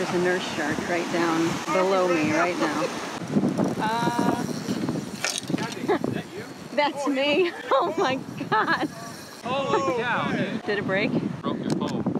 There's a nurse shark right down below me right now. Uh, That's me. Oh my god. Holy cow. Did it break? Broke your pole.